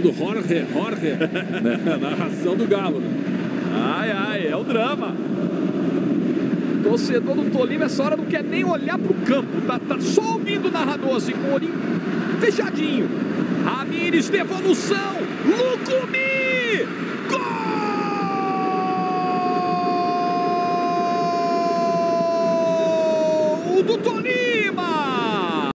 Do Jorge, Jorge, né? narração do Galo. Né? Ai, ai, é o drama. Torcedor do Tolima, essa hora não quer nem olhar pro campo, tá, tá só ouvindo o narrador assim, com o olhinho fechadinho. Ramires, devolução, Lucumi, gol O do Tolima!